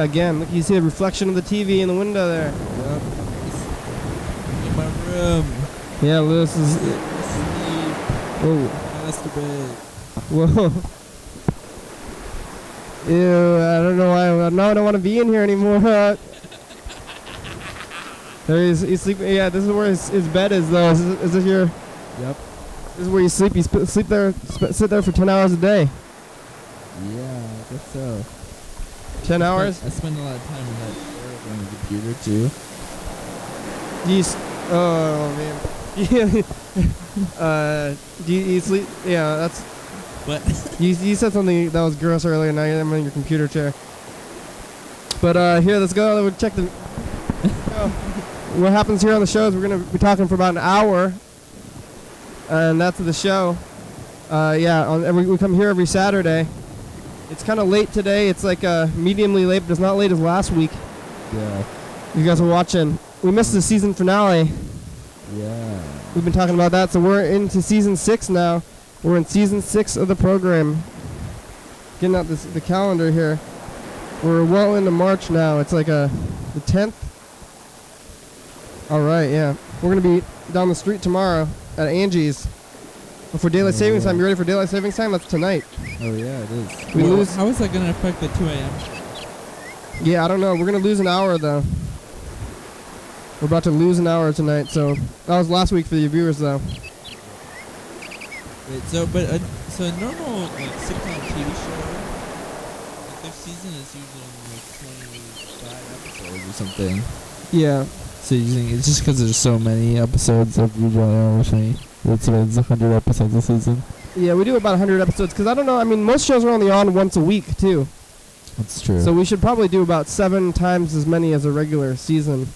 Yeah, again, look, you see the reflection of the TV in the window there. Yep. In my room. Yeah, Lewis is. Sleep. Whoa, Masturbate. whoa. Ew, I don't know why. Now I don't want to be in here anymore. there he's, he's sleeping. Yeah, this is where his, his bed is, though. Is this, is this your. Yep. This is where you sleep. You sp- sleep there, sp- sit there for 10 hours a day. Yeah, I guess so. 10 hours? I spend a lot of time in that chair on the computer too. Do you oh man. Yeah. uh, do you, you sleep? Yeah, that's. But You, you said something that was gross earlier. Now I'm in your computer chair. But uh, here, let's go. We'll check the. What happens here on the show is we're gonna be talking for about an hour, and that's the show. Uh, yeah, on every, we come here every Saturday. It's kind of late today. It's like uh, mediumly late, but it's not late as last week. yeah, You guys were watching. We missed the season finale. yeah. We've been talking about that, so we're into season six now. We're in season six of the program. Getting out this, the calendar here. We're well into March now. It's like a the tenth. All right, yeah. We're gonna be down the street tomorrow at Angie's. For daylight Oh, savings time, you ready for daylight savings time? That's tonight. Oh yeah, it is. We Well, lose- How is that gonna affect the 2 a.m.? Yeah, I don't know. We're gonna lose an hour though. We're about to lose an hour tonight, so that was last week for the viewers though. Wait, so but a, so a normal like sitcom TV show, like their season is usually like 25 episodes or something. Yeah. So you're using it's just because there's so many episodes of usually only it's it's 100 episodes a season. Yeah, we do about 100 episodes because I don't know. I mean, most shows are only on once a week too, That's true. so we should probably do about seven times as many as a regular season.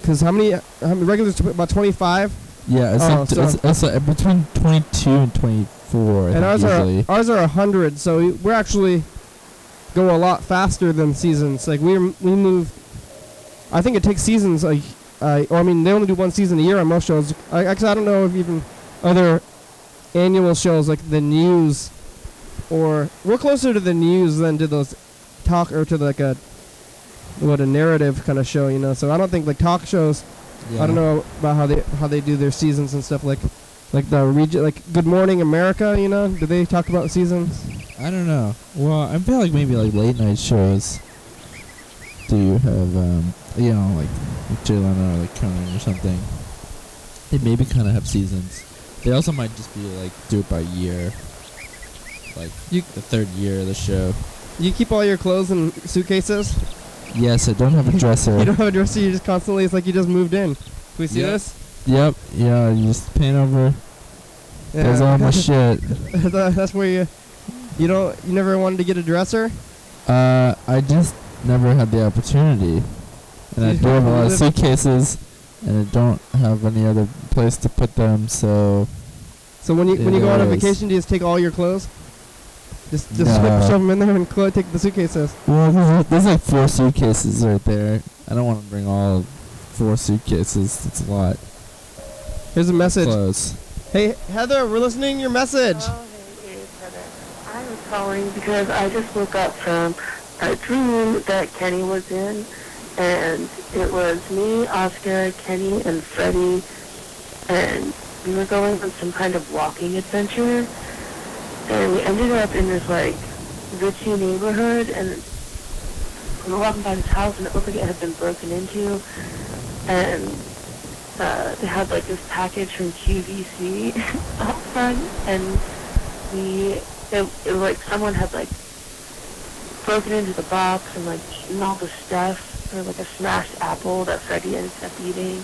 Because how many? How many regulars? About 25, yeah, it's, oh, like, so- it's, it's like between 22 and 24. And ours usually. are ours are 100. So we- we're actually go a lot faster than seasons. Like we we move. I think it takes seasons like. Uh, or I mean, they only do one season a year on most shows. I, actually, I don't know if even other annual shows like the news, or we're closer to the news than to those talk or to like a what a narrative kind of show, you know. So I don't think like talk shows. yeah. I don't know about how they how they do their seasons and stuff like like the region like Good Morning America, you know. Do they talk about seasons? I don't know. Well, I feel like maybe like late night shows do you have um you know like, Jay Leno or like Conan or something. They maybe kind of have seasons. They also might just be like do it by year, like You- the third year of the show. You keep all your clothes in suitcases. Yes, I don't have a dresser. You don't have a dresser. You just constantly. It's like you just moved in. Can we see Yep. this? Yep. Yeah, you just paint over. Yeah. There's all my shit. That's where you. You don't. You never wanted to get a dresser. Uh, I just never had the opportunity, and I do have a lot of suitcases, and I don't have any other place to put them. So So when you when you go on a vacation, do you just take all your clothes? Just just No. shove them in there and clo- take the suitcases. Well, there's, there's like four suitcases right there. I don't want to bring all four suitcases. It's a lot. Here's a message. Clothes. Hey Heather, we're listening to your message. Oh, hey, it's Heather. I was calling because I just woke up from a dream that Kenny was in, and it was me, Oscar, Kenny, and Freddie, and we were going on some kind of walking adventure, and we ended up in this like ritzy neighborhood, and we were walking by this house, and it looked like it had been broken into, and uh, they had like this package from QVC out front, and we it, it like someone had like broken into the box and like eaten all the stuff, or like a smashed apple that Freddie ended up eating.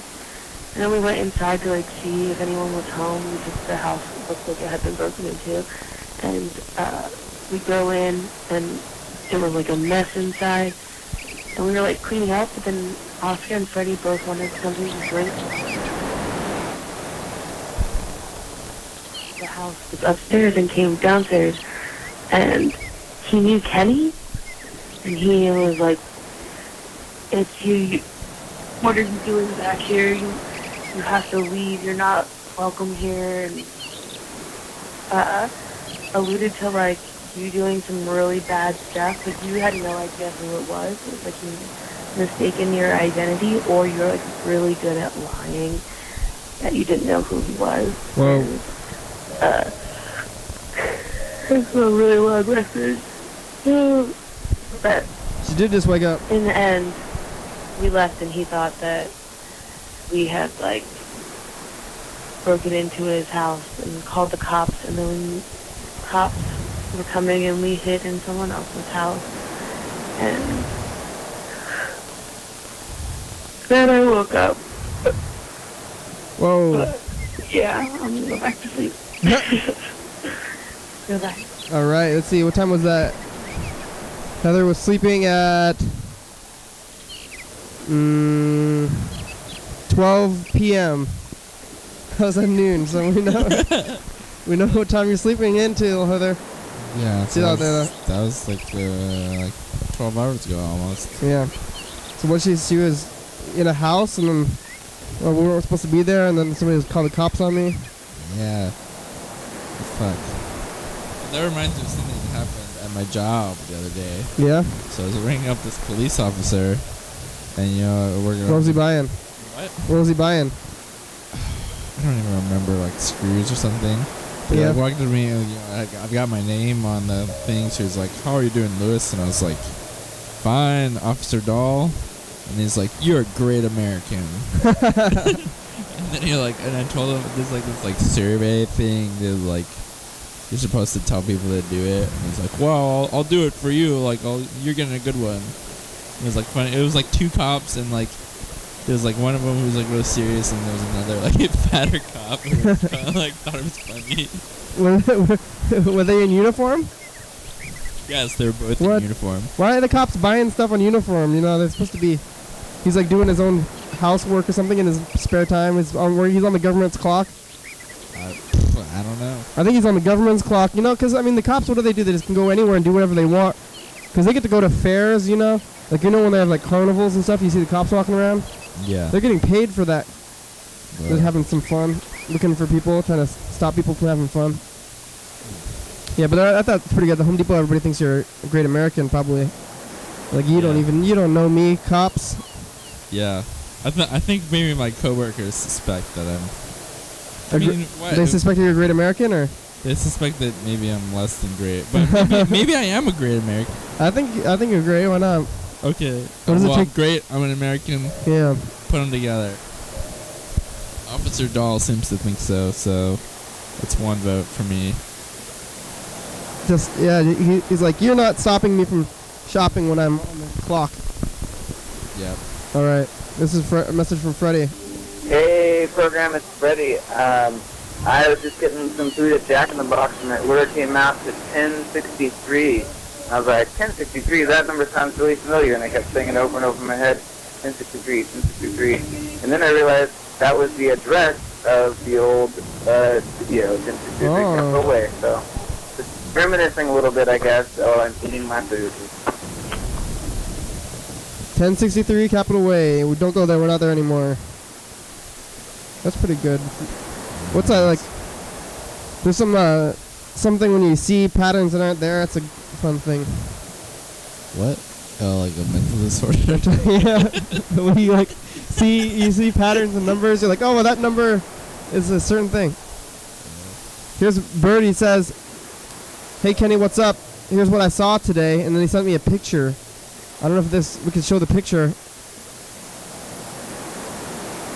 And then we went inside to like see if anyone was home because the house looked like it had been broken into. And uh, we go in and it was like a mess inside. And we were like cleaning up, but then Oscar and Freddie both wanted something to drink. The house was upstairs and came downstairs, and he knew Kenny, and he was like, "It's you. you what are you doing back here? You you have to leave. You're not welcome here." And uh, alluded to like you doing some really bad stuff, but you had no idea who it was. It was like you mistaken your identity, or you're like really good at lying that you didn't know who he was. Whoa. And, uh, it's a really long message. But She did just wake up. in the end, we left, and he thought that we had like broken into his house and called the cops, and then when cops were coming, and we hid in someone else's house, and then I woke up. Whoa. Yeah, I'm gonna go back to sleep. go back. All right. Let's see. What time was that? Heather was sleeping at mm, 12 p.m. That was at noon, so we know we know what time you're sleeping into, Heather. Yeah, See so out that, there, was, that was like uh, like 12 hours ago almost. Yeah. So what she she was in a house and then well, we weren't supposed to be there, and then somebody was called the cops on me. Yeah. Fuck. That reminds me of something that happened at my job the other day. Yeah. So I was ringing up this police officer, and you know we're gonna. What was he buying? What? What was he buying? I don't even remember, like screws or something. But Yeah. yeah. walked to me, and you know, I, I've got my name on the thing. She was like, "How are you doing, Lewis?" And I was like, "Fine, Officer Dahl." And he's like, "You're a great American." and then he like, and I told him there's like this like survey thing that like you're supposed to tell people to do it. And he's like, "Well, I'll, I'll do it for you. Like, I'll, you're getting a good one." It was like funny. It was like two cops and like. There was like one of them who was like real serious, and there was another like fatter cop who was kind of like thought it was funny. were, were they in uniform? Yes, they were both What? in uniform. Why are the cops buying stuff on uniform? You know, they're supposed to be. He's like doing his own housework or something in his spare time. He's on um, where he's on the government's clock. I, I don't know. I think he's on the government's clock. You know, because I mean, the cops. What do they do? They just can go anywhere and do whatever they want. Because they get to go to fairs. You know, like you know when they have like carnivals and stuff. You see the cops walking around. Yeah. They're getting paid for that. They're having some fun, looking for people, trying to stop people from having fun. Yeah, but I, I thought it's pretty good. The Home Depot, everybody thinks you're a great American, probably. Like you don't even you don't know me, cops. yeah. I, th- I think maybe my coworkers suspect that I'm. I mean, what? They suspect you're a great American, or They suspect that maybe I'm less than great, but maybe, maybe I am a great American. I think I think you're great. Why not? Okay. What does it well, I'm take- great. I'm an American. Yeah. Put them together. Officer Dahl seems to think so, so it's one vote for me. Just yeah. He, he's like, you're not stopping me from shopping when I'm on the clock. Yep. All right. This is a message from Freddie. Hey, program, it's Freddie. Um, I was just getting some food at Jack in the Box, and the order came out to 1063. I was like, 1063, that number sounds really familiar, and I kept saying it over and over in my head, 1063, 1063. And then I realized that was the address of the old uh, studio, 1063 Oh. Capitol Way. So, just reminiscing a little bit, I guess, while I'm eating my food. 1063 Capitol Way. We don't go there. We're not there anymore. That's pretty good. What's that like? There's some uh, something when you see patterns that aren't there. It's a fun thing. What? Oh, like a mental disorder. yeah. when you like see you see patterns and numbers, you're like, oh, well, that number is a certain thing. Here's Birdie says, "Hey Kenny, what's up? Here's what I saw today," and then he sent me a picture. I don't know if this we can show the picture.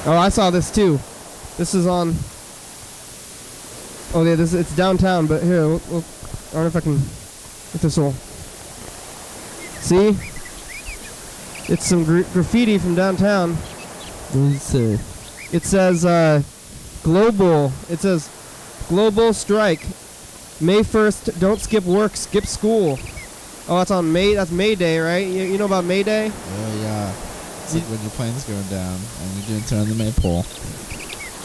Oh, I saw this too. This is on. Oh yeah, this it's downtown, but here, we'll, we'll, I don't know if I can. This will. See, it's some gra- graffiti from downtown. what does it say? It says uh, global. It says global strike. May first, don't skip work, skip school. Oh, that's on May. That's May Day, right? You, you know about May Day? Oh, yeah. It's like when your plane's going down and you're doing turn on the maypole.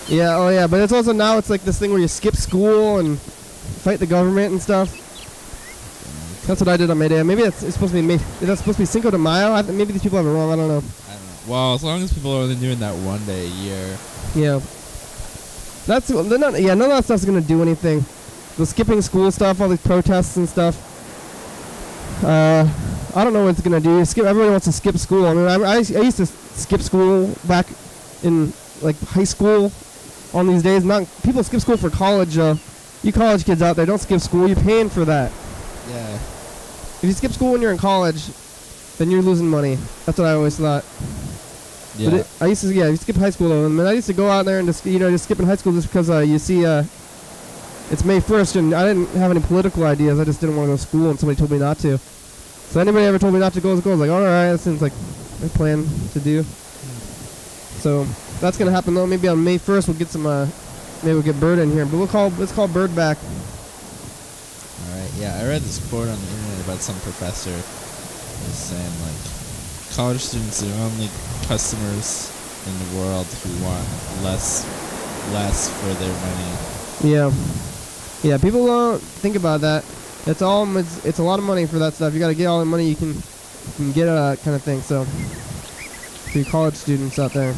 Yeah. Oh, yeah. But it's also now it's like this thing where you skip school and fight the government and stuff. That's what I did on May Day. Maybe that's it's supposed to be May. Is that supposed to be Cinco de Mayo? I th- maybe these people have it wrong. I don't know. I don't know. Well, as long as people are only doing that one day a year. Yeah. That's they're not. Yeah, none of that stuff's gonna do anything. the skipping school stuff, all these protests and stuff. Uh, I don't know what it's gonna do. Skip. Everybody wants to skip school. I mean, I, I, I used to skip school back in like high school. On these days, not people skip school for college. Uh, you college kids out there, don't skip school. You're paying for that. Yeah. If you skip school when you're in college, then you're losing money. That's what I always thought. But Yeah. it, I used to, yeah, you skip high school though. And I used to go out there and just, you know, just skip in high school just because uh, you see, uh, it's May 1st, and I didn't have any political ideas. I just didn't want to go to school, and somebody told me not to. So anybody ever told me not to go to school, I was like, all right, that seems like a plan to do. So that's gonna happen though. Maybe on May 1st we'll get some, uh, maybe we'll get Bird in here. But we'll call, let's call Bird back. Yeah, I read this quote on the internet about some professor was saying like college students are the only customers in the world who want less less for their money. Yeah, yeah. People don't think about that. It's all it's, it's a lot of money for that stuff. You got to get all the money you can you can get uh, kind of thing. So, for you college students out there.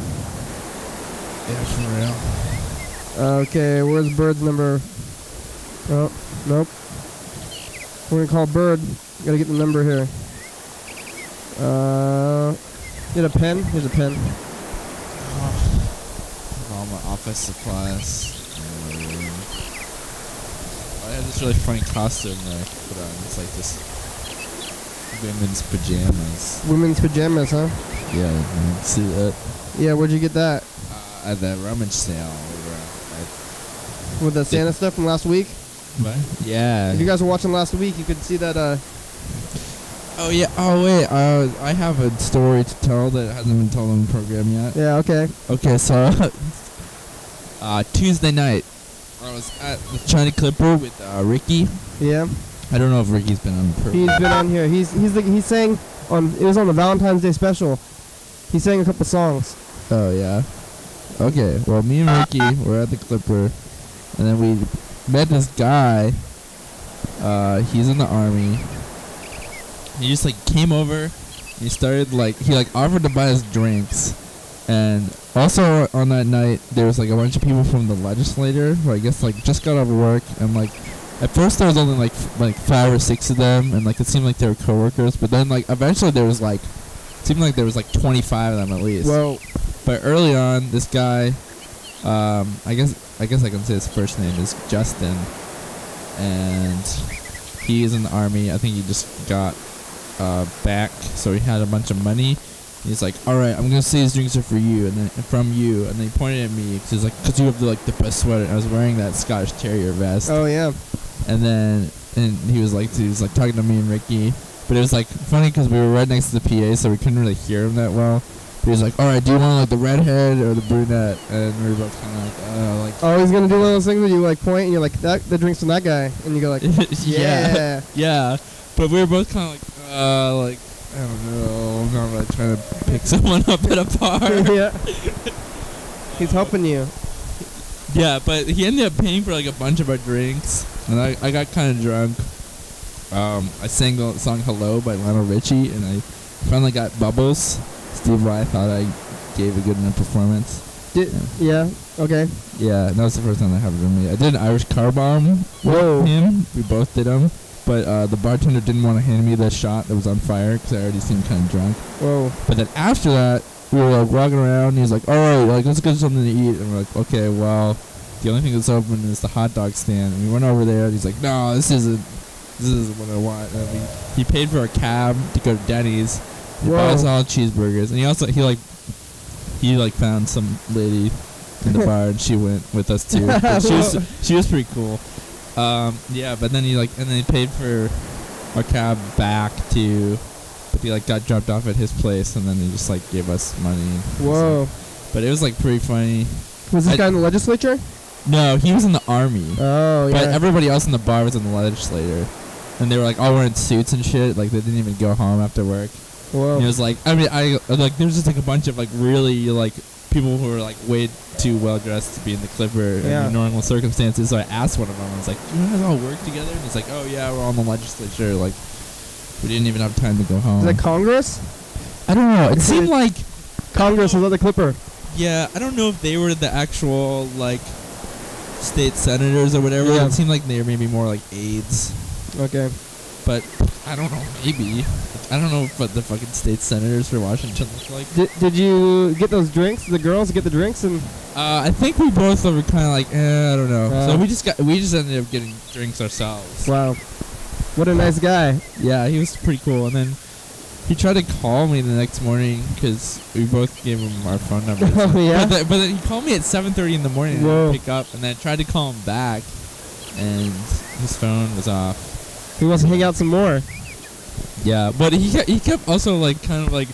Yeah, for real. Okay, where's Bird's number? Oh, nope. We're gonna call Bird. Gotta get the number here. Uh, get a pen. Here's a pen. all my office supplies. I have this really funny costume that I put on. It's like this women's pajamas. Women's pajamas, huh? Yeah, see that Yeah. Where'd you get that? uh, at that rummage sale over at With the Santa stuff from last week. What? Yeah. If you guys were watching last week, you could see that. Uh, oh yeah. Oh wait. Uh, I have a story to tell that hasn't been told on the program yet. yeah. Okay. Okay, so uh, Tuesday night, I was at the China Clipper with uh, Ricky. Yeah. I don't know if Ricky's been on the program. He's been on here. He's he's the, he's sang on. It was on the Valentine's Day special. He sang a couple songs. Oh yeah. Okay. Well, me and Ricky were at the Clipper, and then we met this guy. Uh, he's in the army. He just like came over. He started like he like offered to buy us drinks, and also on that night there was like a bunch of people from the legislature who I guess like just got off work and like. At first there was only like f- like five or six of them, and like it seemed like they were coworkers. But then like eventually there was like, it seemed like there was like 25 of them at least. Well, But early on, this guy, um, I guess I guess I can say his first name is Justin, and he is in the army. I think he just got uh, back, so he had a bunch of money. He's like, "All right, I'm gonna say these drinks are for you, and then from you." And then he pointed at me because he's like, "Cause you have the, like the best sweater." And I was wearing that Scottish Terrier vest, Oh yeah. and then and he was like, he was like talking to me and Ricky, but it was like funny because we were right next to the PA, so we couldn't really hear him that well. He was like, "All right, do you want like the redhead or the brunette?" And we were both kind of like, "Uh, like." Oh, he's gonna do one of those things where you like point and you're like that. The drinks from that guy, and you go like, yeah, yeah. yeah. But we were both kind of like, uh, like I don't know. I'm not really trying to pick someone up at a bar. yeah. He's helping you. yeah, but he ended up paying for like a bunch of our drinks, and I, I got kind of drunk. Um, I sang the song "Hello" by Lionel Richie, and I finally got bubbles. Steve Rye thought I gave a good enough performance. Did, yeah. Okay. Yeah, that was the first time that happened to me. I did an Irish car bomb with Whoa. him. We both did them. But uh, the bartender didn't want to hand me the shot that was on fire because I already seemed kind of drunk. Whoa. But then after that, we were like walking around. And he was like, "All right, like let's get something to eat." And we're like, "Okay, well, the only thing that's open is the hot dog stand." And we went over there, and he's like, "No, this isn't. This isn't what I want." And we, he paid for a cab to go to Denny's. Bought us all cheeseburgers, and he also he like he like found some lady in the bar, and she went with us too. But she was she was pretty cool. Um, yeah, but then he like and then he paid for our cab back to, but he like got dropped off at his place, and then he just like gave us money. Whoa. But it was like pretty funny. Was this I- guy in the legislature? No, he was in the army, Oh yeah. but everybody else in the bar was in the legislature, and they were like all wearing suits and shit. Like they didn't even go home after work. And it was like I mean I like there was just like a bunch of like really like people who were like way too well dressed to be in the Clipper Yeah. in normal circumstances. So I asked one of them, I was like, "Do you guys all work together?" And he's like, "Oh yeah, we're all in the legislature." Like we didn't even have time to go home. Is that Congress? I don't know. It Is seemed it- like Congress was at the Clipper. yeah. I don't know if they were the actual like state senators or whatever. Yeah. It seemed like they were maybe more like aides, Okay. But I don't know. Maybe I don't know what the fucking state senators for Washington look like. Did, did you get those drinks? The girls get the drinks and Uh, I think we both were kind of like, eh, I don't know. Uh. so we just got we just ended up getting drinks ourselves. wow, what a nice guy. Yeah, he was pretty cool. And then he tried to call me the next morning because we both gave him our phone numbers. Oh, yeah? But, the, but then he called me at 7:30 in the morning and I Whoa. pick up, and then I tried to call him back, and his phone was off. He wants to hang out some more. Yeah, but he kept, he kept also like kind of like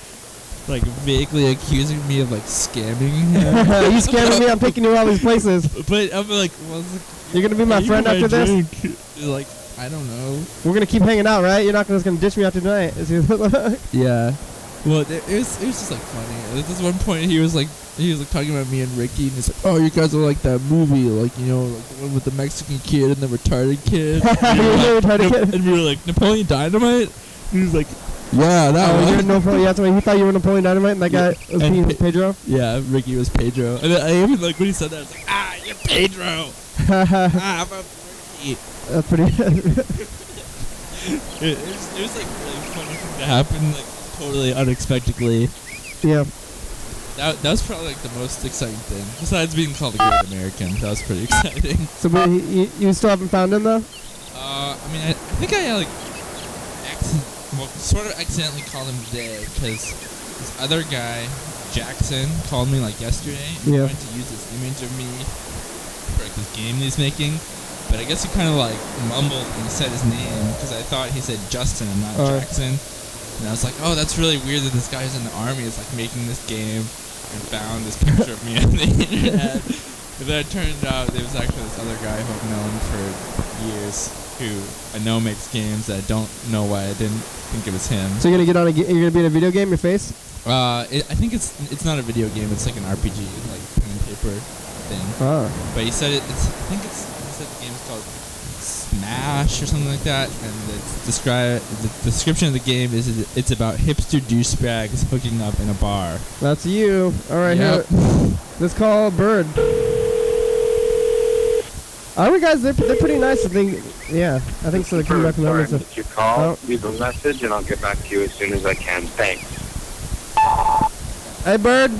like vaguely accusing me of like scamming him. you scamming me? I'm taking you all these places. but I'm like, well, You're gonna be my friend after this. drink. Like, I don't know. We're gonna keep hanging out, right? You're not just gonna ditch me after tonight. Yeah. Well, it, it was it was just like funny. At this one point, he was like he was like talking about me and Ricky, and he's like, "Oh, you guys are like that movie, like you know, like the one with the Mexican kid and the retarded kid." and, we were like, retarded kid. and we were like, "Napoleon Dynamite." He was like, "Yeah, that oh, one." you're Napoleon. Yeah, that's why he thought you were Napoleon Dynamite, and that guy was And being Pe- Pedro. yeah, Ricky was Pedro, and then I even like when he said that, I was like, "Ah, you're Pedro." Ah, I'm a Ricky. that's pretty. It, it, was, it was like really funny thing to happen, like totally unexpectedly. yeah. That, that was probably like the most exciting thing. Besides being called a great American, that was pretty exciting. So, you, you still haven't found him though? Uh, I mean, I, I think I like, well, sort of accidentally called him today because this other guy, Jackson, called me like yesterday and Yeah. wanted to use this image of me for like this game he's making. But I guess he kind of like mumbled and said his name because I thought he said Justin and not Oh. Jackson. And I was like, oh, that's really weird that this guy who's in the army is like making this game and found this picture of me on the internet. But then it turned out there was actually this other guy who I've known for years who I know makes games that I don't know why I didn't think it was him. So you're gonna get on a? ga- You're gonna be in a video game? Your face? Uh, it, I think it's it's not a video game. It's like an RPG, like pen and paper thing. Ah. But he said it, it's. I think it's. He said the game's called Smash or something like that, and it's describe the description of the game is it's about hipster douchebags hooking up in a bar. That's you. All right, Yep. here. Let's call Bird. Are we guys? They're, they're pretty nice. I think. Yeah, I think so. They're coming back from Sorry, that. missed your call. Oh. Leave a message and I'll get back to you as soon as I can. Thanks. Hey, Bird.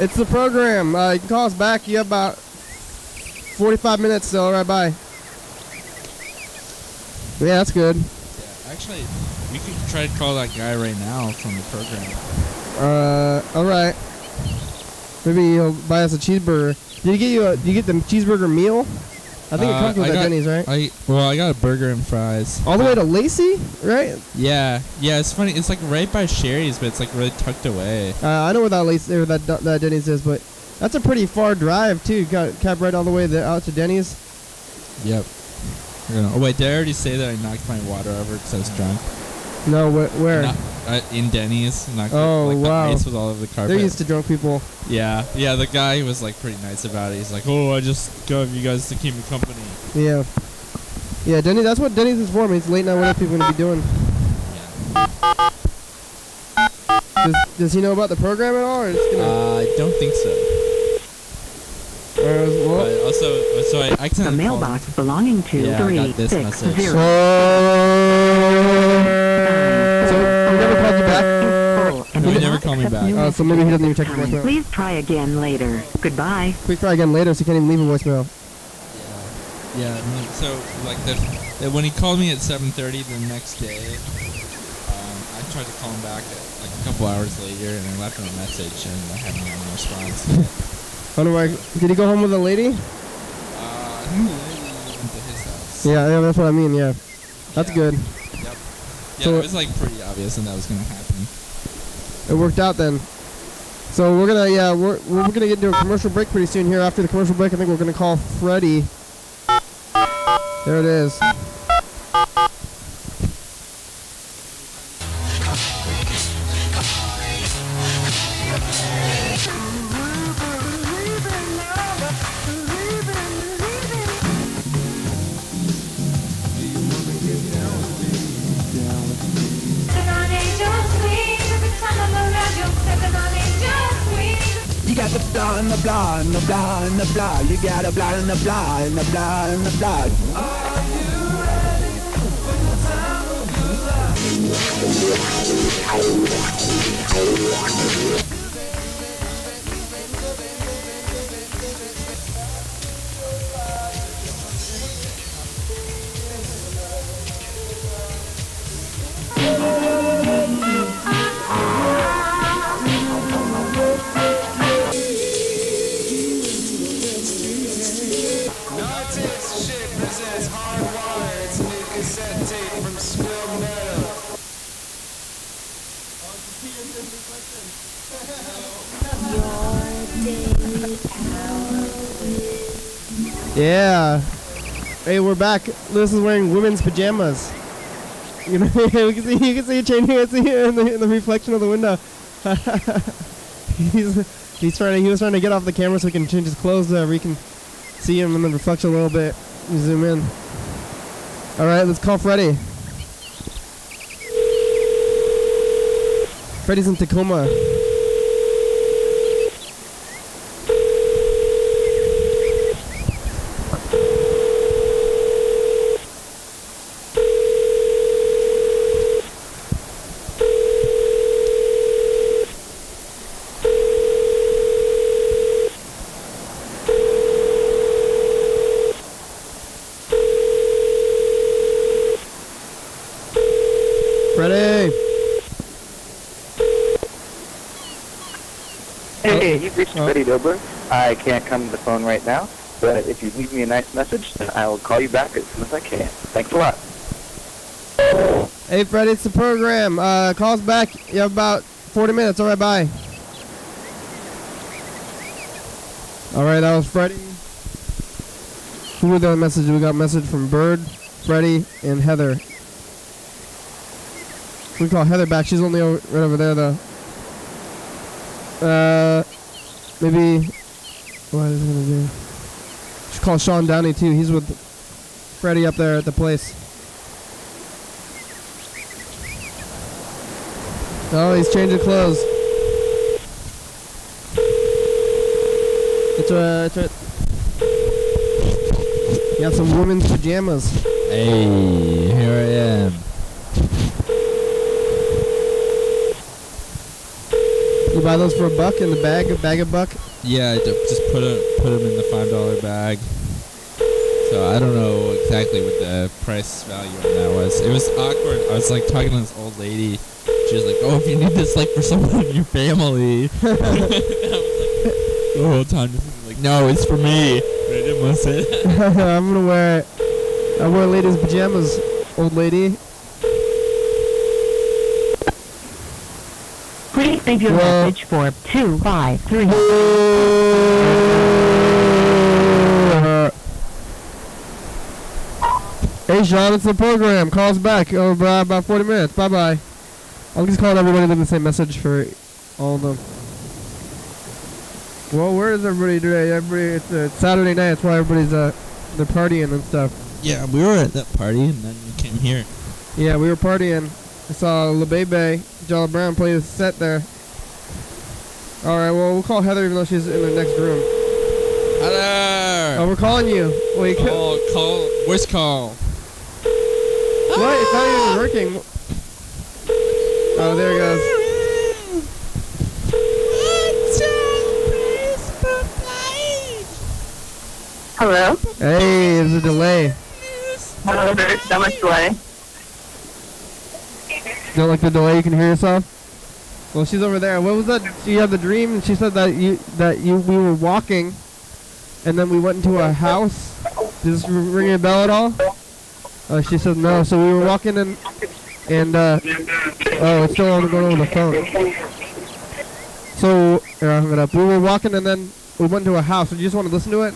It's the program. Uh, you can call us back. You have about 45 minutes still. All right, bye. Yeah, that's good. Yeah, actually, we could try to call that guy right now from the program. Uh, all right. Maybe he'll buy us a cheeseburger. Did he get you a? Did you get the cheeseburger meal? I think it Uh, comes with I that got- Denny's, right? I well, I got a burger and fries. All the way to Lacey, right? Yeah, yeah. It's funny. It's like right by Shari's, but it's like really tucked away. Uh, I know where that Lacey, or that that Denny's is, but that's a pretty far drive too. Got cab right all the way there, out to Denny's. Yep. Oh wait, did I already say that I knocked my water over because I was drunk? No, wh- where? Not- uh, in Denny's. Knocked Oh, like, wow. The ice was all over the carpet. They're used to drunk people. yeah, yeah. The guy was like pretty nice about it. He's like, "Oh, I just got you guys to keep me company." Yeah. Yeah, Denny. That's what Denny's is for. I mean, it's late night. What are people gonna be doing? Yeah. Does, does he know about the program at all, or just gonna? Uh, I don't think so. Or is- But also, uh, so I The accidentally called- mailbox belonging to Yeah, I three got this six message. zero. so he never called you back. No, he never called me back. new Oh, so maybe he doesn't even check messages the voicemail. Please try again later. Goodbye. Quick try again later, so you can't even leave a voicemail. Yeah, yeah so like the, the when he called me at 7:30 the next day, um, I tried to call him back at, like a couple hours later, and I left him a message, and I haven't gotten a response. I don't. Did he go home with a lady? uh, I think the lady went to his house. Yeah, yeah, that's what I mean. Yeah, that's Yeah. good. Yep. Yeah, So- it was like pretty obvious that that was gonna happen. It worked out then. So we're gonna yeah we're we're gonna get into a commercial break pretty soon here. After the commercial break, I think we're gonna call Freddie. There it is. Blah and the blah and the blah and the blah. You got a blah and the blah and the blah and the blah. Yeah. Back. Liz is wearing women's pajamas. You know, can see you can see it changing. You see it in the, in the reflection of the window. he's he's trying to he was trying to get off the camera so he can change his clothes so we can see him in the reflection a little bit. Zoom in. All right, let's call Freddie. Freddie's in Tacoma. Freddie. Hey, you've reached. Freddie Dobler. I can't come to the phone right now, but if you leave me a nice message, then I will call you back as soon as I can. Thanks a lot. Hey, Freddie, it's the program. Uh, call us back. You have about 40 minutes. All right, bye. All right, that was Freddie. Who were the other messages? We got a message from Bird, Freddie, and Heather. We call Heather back. She's only over, right over there, though. Uh, maybe. What is it gonna do? Should call Sean Downey too. He's with Freddie up there at the place. Oh, he's changing clothes. It's a, it's a. You got some women's pajamas. Hey, here I am. Buy those for a buck in the bag, a bag of buck. Yeah, just put a, put them in the five dollar bag. So I don't know exactly what the price value on that was. It was awkward. I was like talking to this old lady. She was like, "Oh, if you need this like for someone in your family." I was like, the whole time just like, "No, it's for me." But I didn't want to say that. I'm gonna wear it. I wear ladies' pajamas, old lady. Please leave your Well- message for 253. Hey Sean, it's the program. Call us back over uh, about 40 minutes. Bye bye. I'm just calling everybody leaving the same message for all of them. Well, where is everybody today? Everybody, it's, uh, Saturday night. That's why everybody's uh, they're partying and stuff. Yeah, we were at that party and then we came here. Yeah, we were partying. I saw LeBebe, Jolly Brown play the set there. All right, well we'll call Heather even though she's in the next room. Heather. Oh, we're calling you. Wait, ca- Call, call, voice call. what? It's not even ah! working. Oh, there it goes. Hello? Hey, there's a delay. Hello, there's so much delay. Don't like the delay. You can hear yourself. Well, she's over there. What was that? She had the dream, and she said that you that you we were walking, and then we went into a house. Does this ring a bell at all? Uh, she said no. So we were walking in, and uh, oh, it's still on the phone. So here, I hung it up. We were walking, and then we went into a house. Would you just want to listen to it?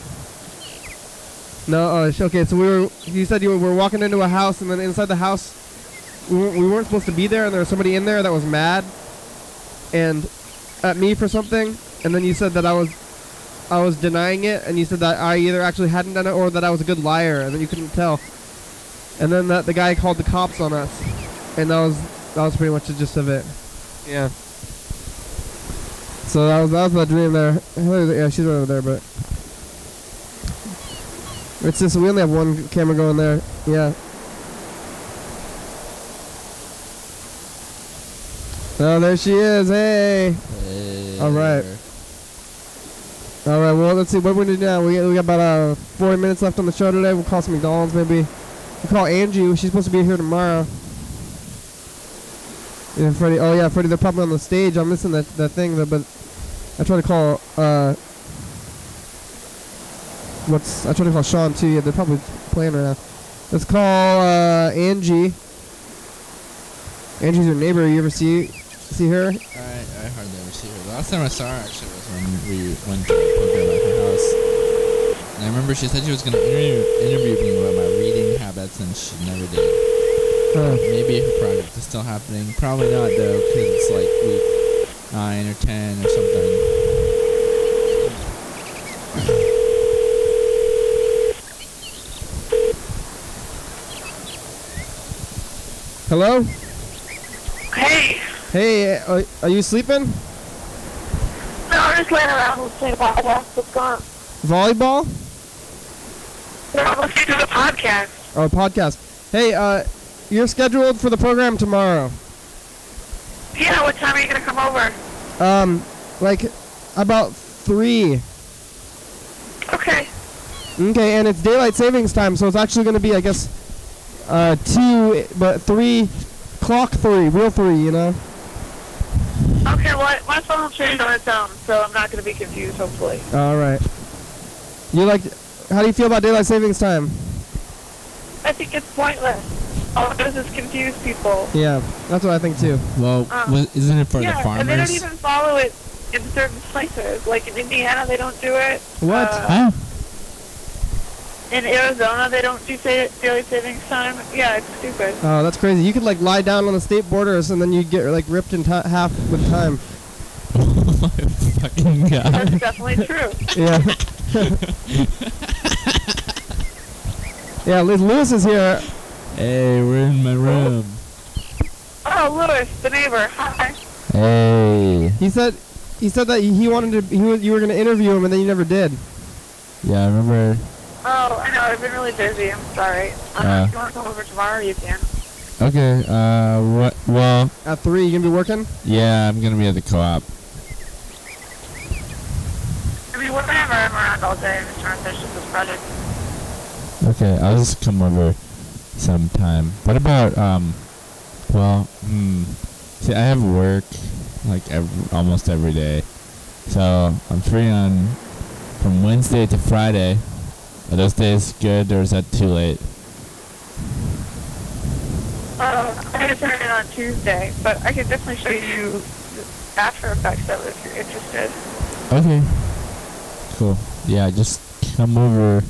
No. Uh, okay. So we were. You said you were walking into a house, and then inside the house we weren't, we weren't supposed to be there, and there was somebody in there that was mad, and at me for something, and then you said that I was, I was denying it, and you said that I either actually hadn't done it or that I was a good liar, and then you couldn't tell, and then that the guy called the cops on us, and that was that was pretty much the gist of it. Yeah. So that was that was my dream there. Yeah, she's right over there, but it's just we only have one camera going there. Yeah. Oh, there she is. Hey. All right. All right. Well, let's see what we're gonna do now. We got, we got about uh 40 minutes left on the show today. We'll call some McDonald's maybe. We'll call Angie. She's supposed to be here tomorrow. Yeah, Freddie. Oh yeah, Freddie. They're probably on the stage. I'm missing that that thing, though, but I tried to call. uh What's I tried to call Sean too. Yeah, they're probably playing right now. Let's call uh Angie. Angie's your neighbor. You ever see see her? I, I hardly ever see her. The last time I saw her actually was when we went to a program at her house. And I remember she said she was going to interview, interview me about my reading habits, and she never did. Huh. Maybe her project is still happening. Probably not, though, because it's like week 9 or 10 or something. Hello. Hey, uh, are you sleeping? no, I'm just laying around listening to podcasts. What's going on? Volleyball? No, I'm listening to the podcast. Oh, podcast. Hey, uh, you're scheduled for the program tomorrow. Yeah, what time are you gonna come over? Um, like about three. Okay. Okay, and it's daylight savings time, so it's actually going to be, I guess, uh, two, but three, clock three, real three, you know. Okay, well, my phone will change on its own, so I'm not gonna be confused, hopefully. All right. You like? How do you feel about daylight savings time? I think it's pointless. All it does is confuse people. Yeah, that's what I think too. Well, Um, isn't it for yeah, the farmers? and they don't even follow it in certain places. Like in Indiana, they don't do it. What? Uh, Huh? In Arizona, they don't do sa- daylight savings time. Yeah, it's stupid. Oh, that's crazy. You could like lie down on the state borders, and then you get like ripped in ti half with time. oh my fucking god. That's definitely true. Yeah. yeah, Liz Lewis is here. Hey, we're in my room. Oh, Lewis, the neighbor. Hi. Hey. He said, he said that he wanted to. He was, you were going to interview him, and then you never did. Yeah, I remember. Oh, I know. I've been really busy. I'm sorry. Um, Uh. if you want to come over tomorrow, you can. Okay, uh, what? Well, At three, you gonna be working? yeah, I'm gonna be at the co-op. I mean, whatever. I'm around all day. I'm just trying to finish this project. Okay, I'll just come over sometime. What about um? Well, hmm. See, I have work like ev- almost every day, so I'm free on from Wednesday to Friday. Are those days good, or is that too late? Uh, I'm going to turn it on Tuesday, but I can definitely show you After Effects though if you're interested. Okay. Cool. Yeah, just come over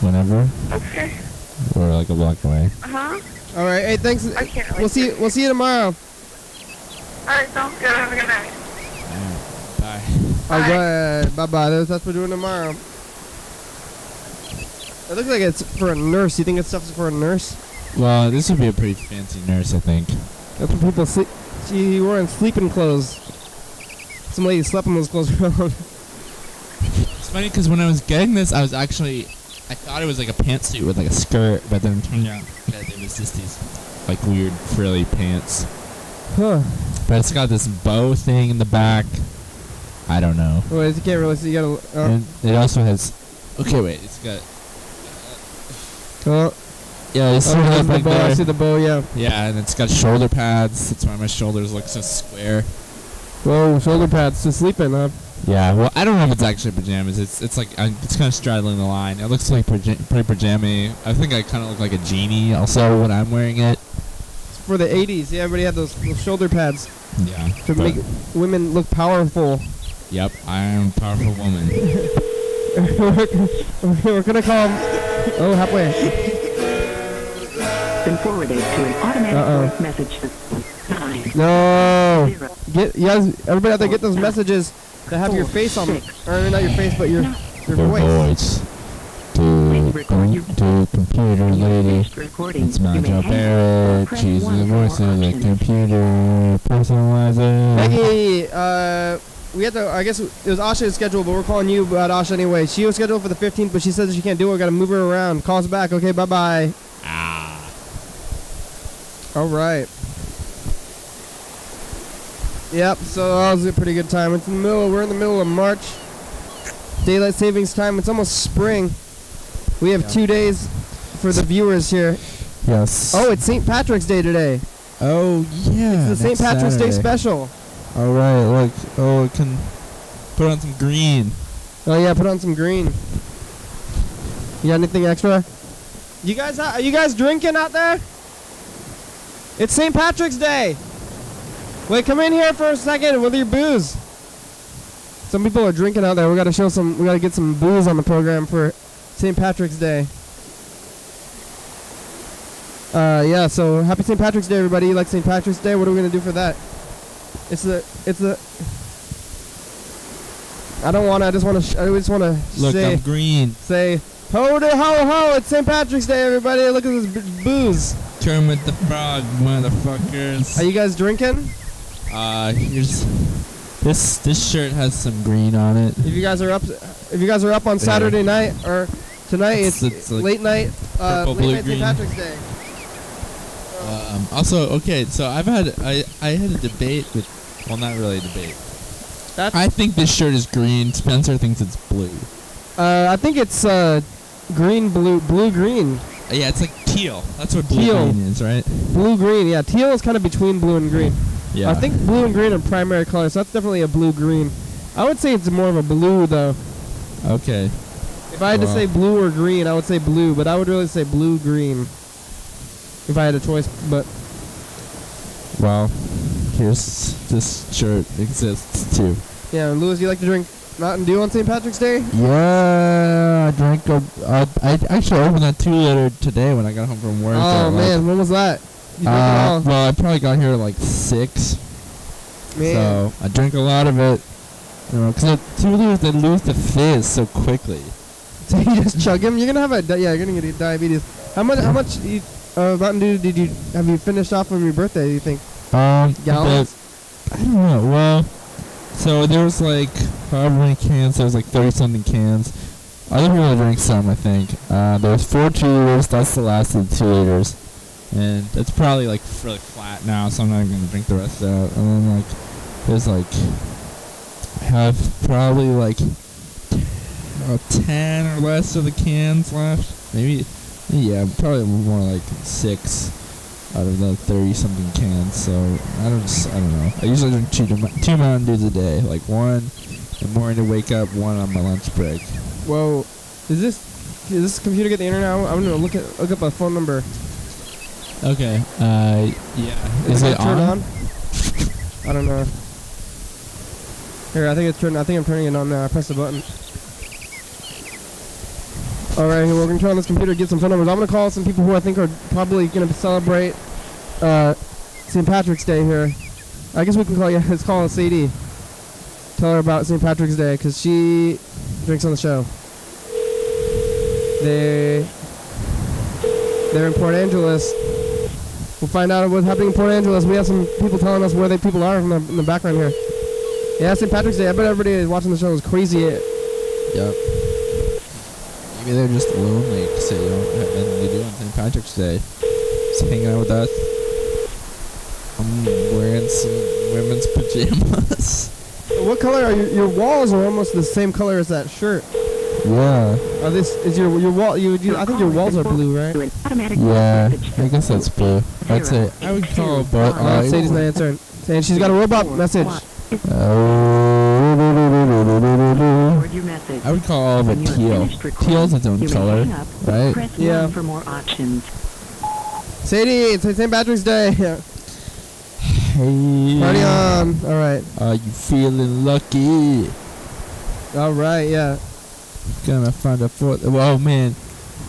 whenever, Okay. or like a block away. Uh huh. All right. Hey, thanks. I can't really We'll see. We'll see you tomorrow. All right, sounds good. Have a good night. Bye. All Bye. right. Bye bye. That's, that's what we're doing tomorrow. It looks like it's for a nurse. You think it's stuff for a nurse? Well, this would be a pretty fancy nurse, I think. That's when people sleep. She wearing sleeping clothes. Some lady slept in those clothes around. It's funny because when I was getting this, I was actually, I thought it was like a pantsuit with like a skirt, but then it turned out that it was just these like weird frilly pants. huh. But it's got this bow thing in the back. I don't know. Wait, you can't really see. You gotta. Uh, it also has. Okay, wait. It's got. Oh, Yeah, it's oh, sort there's the bow. I see the bow. Yeah. Yeah, and it's got shoulder pads. That's why my shoulders look so square. Whoa, shoulder pads to sleep in, huh? Yeah, well, I don't know if it's actually pajamas. It's it's like uh, it's kind of straddling the line. It looks like pretty pajama. I think I kind of look like a genie also when I'm wearing it. It's for the 80s. Yeah, everybody had those, those shoulder pads Yeah. to make women look powerful. Yep, I am a powerful woman. We're gonna call him. Oh, halfway. Been forwarded to an automatic Uh-oh. voice message system. Nine, No. zero, Get you guys. Everybody out there, get those messages that have your face on them. Or not your face, but your your Your voice. voice to, to computer. computer lady. It's You may Mojo hang up or Barrett. She's one the voice of the computer. Personalizer. Becky, uh, we had to. I guess it was Asha's schedule, but we're calling you about Asha anyway. She was scheduled for the 15th, but she says she can't do it. We gotta move her around. Call us back. Okay, bye bye. Ah. All right. Yep. So that was a pretty good time. It's in the middle. We're in the middle of March. Daylight savings time. It's almost spring. We have two days for the viewers here. Yes. Oh, it's St. Patrick's Day today. Oh yeah. It's the St. Patrick's Day special. All right. like, Oh, it can put on some green. Oh yeah, put on some green. You got anything extra? You guys, are you guys drinking out there? It's St. Patrick's Day. Wait, come in here for a second with your booze. Some people are drinking out there. We gotta show some. We gotta get some booze on the program for St. Patrick's Day. Uh, yeah. So happy St. Patrick's Day, everybody. You like St. Patrick's Day? What are we gonna do for that? It's the. It's the. I don't want to. I just want to. Sh- I just want to Look, say I'm green. say ho de ho ho. It's St. Patrick's Day, everybody. Look at this b- booze. with the Frog, motherfuckers. Are you guys drinking? Uh, here's this. This shirt has some green on it. If you guys are up, if you guys are up on Yeah. Saturday night or tonight, It's- it's, it's like late night. Uh, purple, late blue, night green. St. Patrick's Day. Um, also, okay, so I've had I I had a debate with, well, not really a debate. That's. I think this shirt is green. Spencer thinks it's blue. uh, I think it's uh, green, blue, blue, green, Uh, yeah, it's like teal. That's what blue Teal. green is, right? blue, green. Yeah, teal is kind of between blue and green. Yeah. I think blue and green are primary colors. So that's definitely a blue green. I would say it's more of a blue though. Okay. If I had to say blue or green, I would say blue, but I would really say blue green. If I had a choice, but Well, here's this shirt exists too. yeah, Lewis, you like to drink Mountain Dew on St. Patrick's Day? Yeah, I drank a. I actually opened that two liter today when I got home from work. Oh man, when was that? You Uh, well, I probably got here at like six, Man. so I drank a lot of it. You know, because two liters they lose the fizz so quickly. So you just chug them. You're gonna have a di- yeah. You're gonna get diabetes. How much? How much you, uh, Mountain Dew did you have you finished off on your birthday? Do you think? Um, Gallons? but- I don't know. Well, so there was like however many cans. There was like thirty something cans. Other people drank some, I think. Uh, there was four two liters. That's the last of the two liters, and it's probably like really flat now. So I'm not even gonna drink the rest out. And then like there's like I have probably like uh, ten or less of the cans left. Maybe yeah, probably more like six out of the thirty something cans. So I don't s- I don't know. I usually drink two Dem- two Mountain Dews a day, like one in the morning to wake up, one on my lunch break. Whoa, is this is this computer get the internet? I'm I'm gonna look at look up a phone number. Okay. Uh, yeah. Is it turned on? on? I don't know. Here, I think it's turned. I think I'm turning it on now. I pressed the button. All right, we're gonna turn on this computer, get some phone numbers. I'm gonna call some people who I think are probably gonna celebrate uh, St. Patrick's Day here. I guess we can call you. Let's call her Sadie. Tell her about St. Patrick's Day because she drinks on the show. They they're in Port Angeles. We'll find out what's happening in Port Angeles. We have some people telling us where they people are in the, in the background here. Yeah, St. Patrick's Day. I bet everybody watching the show is crazy. Yep. Maybe they're just lonely because they don't have anything to do on St. Patrick's Day. Just hanging out with us. I'm wearing some women's pajamas. What color are your, your walls? Are almost the same color as that shirt. yeah. Are this is your your wall? You, you I think your walls are blue, right? To an automatic Yeah. I guess that's blue. I'd say I would call both. Uh, Uh, Sadie's not answering. Saying she's got a robot message. Record your message. I would call all of When it teal. finished recording, Teal's its own you may color, up, right? Press Yeah. one for more options. Sadie, it's St. Patrick's Day. Hey. Party on. All right. Are you feeling lucky? All right. Yeah. Gonna find a fourth. Oh man,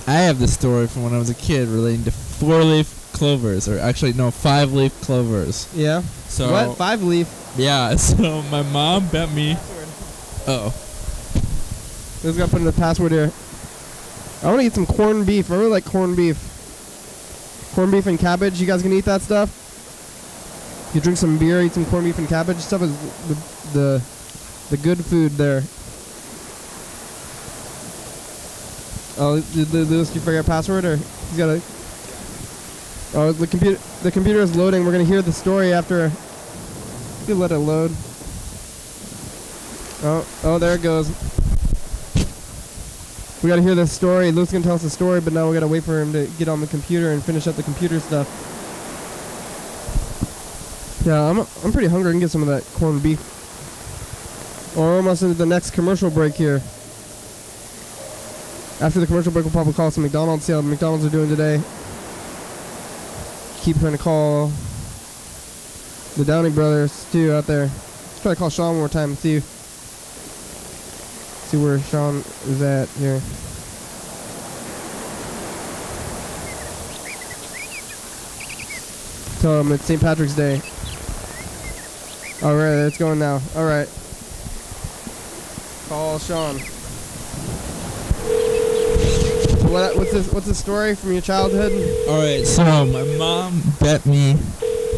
I have this story from when I was a kid relating to four-leaf clovers, or actually, no, five-leaf clovers. Yeah. So what? Five leaf. Yeah. So my mom bet me. Oh. Who's gonna put in the password here? I want to eat some corned beef. I really like corned beef. Corned beef and cabbage. You guys gonna eat that stuff? You drink some beer, eat some corned beef and cabbage. Stuff is the the, the good food there. Oh, did Lewis you forget password or he's got a? Oh, the computer the computer is loading. We're gonna hear the story after. You let it load. Oh, oh, there it goes. We gotta hear this story. Luke's gonna tell us the story, but now we gotta wait for him to get on the computer and finish up the computer stuff. Yeah, I'm I'm pretty hungry. I can get some of that corned beef. We're almost into the next commercial break here. After the commercial break, we'll probably call some McDonald's, see how McDonald's are doing today. Keep trying to call the Downey brothers too out there. Let's try to call Sean one more time and see see where Sean is at here. Tell him it's St. Patrick's Day. All right, it's going now. All right. Call Sean. What, what's this? What's the story from your childhood? All right, so my mom bet me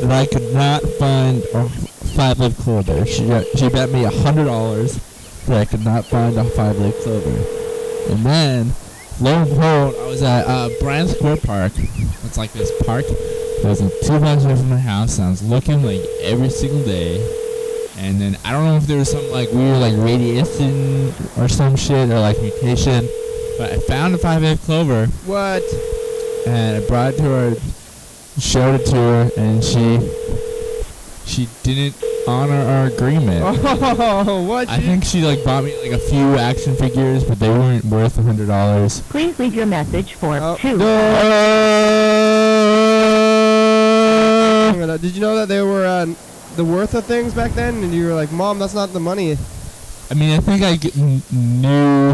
that I could not find a five leaf clover. She she bet me a hundred dollars that I could not find a five leaf clover. And then, lo and behold, I was at uh, Bryan Square Park. It's like this park that was like two blocks away from my house, and I was looking like every single day. And then I don't know if there was some like weird like radiation or some shit or like mutation, but I found a five leaf clover What? and I brought it to her, showed it to her, and she she didn't honor our agreement. Oh, what? I think she like bought me like a few action figures, but they weren't worth a hundred dollars. Please leave your message for two. no. Did you know that they were uh, the worth of things back then? And you were like, Mom, that's not the money. I mean, I think I g- kn- knew.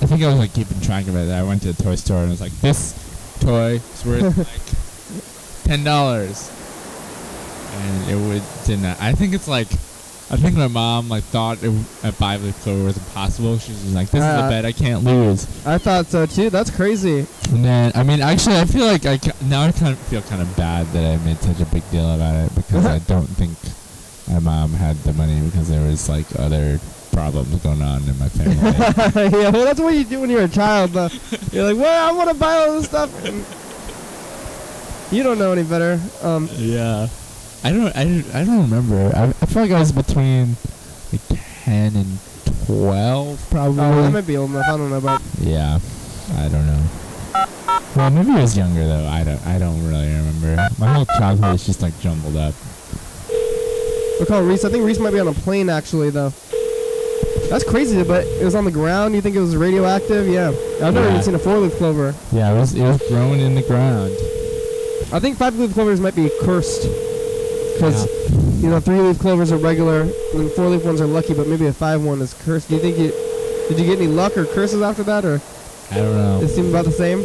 I think I was like keeping track of it. I went to the toy store and I was like, "This toy is worth like ten dollars," and it would didn't. I think it's like, I think my mom like thought it, a five leaf clover was impossible. She was just like, "This is Uh, a bet I can't lose." I thought so too. That's crazy. And then, I mean, actually, I feel like I now I kind of feel kind of bad that I made such a big deal about it because I don't think my mom had the money because there was like other problems going on in my family. yeah, well, that's what you do when you're a child. Though. You're like, well, I want to buy all this stuff. You don't know any better. Um, yeah, I don't, I, don't- I don't remember. I, I feel like I was between like ten and twelve, probably. oh, that might be old enough. I don't know about. yeah, I don't know. Well, maybe I was younger though. I don't, I don't really remember. My whole childhood is just like jumbled up. We'll call Reese. I think Reese might be on a plane actually, though. That's crazy, but it was on the ground. You think it was radioactive? Yeah. I've never Yeah. even seen a four-leaf clover. Yeah, it was, it was growing in the ground. I think five-leaf clovers might be cursed. Because, you know, three-leaf clovers are regular, and four-leaf ones are lucky, but maybe a five one is cursed. Do you think you... Did you get any luck or curses after that, or I don't know. it seemed about the same?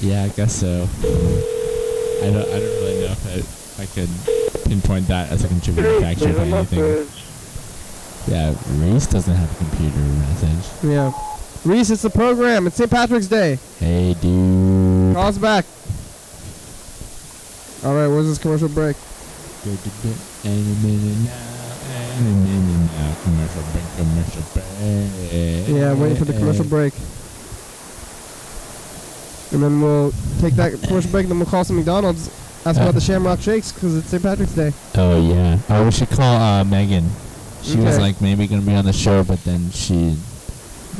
Yeah, I guess so. I don't. I don't really know if I, if I could pinpoint that as a contributing factor to anything. Yeah, Reese doesn't have a computer message. Yeah. Reese, it's the program. It's St. Patrick's Day. Hey, dude. Call us back. All right, where's this commercial break? Commercial break, commercial break. Yeah, waiting for the commercial break. And then we'll take that commercial break, and then we'll call some McDonald's, ask about the Shamrock Shakes, because it's St. Patrick's Day. Oh yeah. Oh, we should call uh, Megan. She was like maybe gonna be on the show, but then she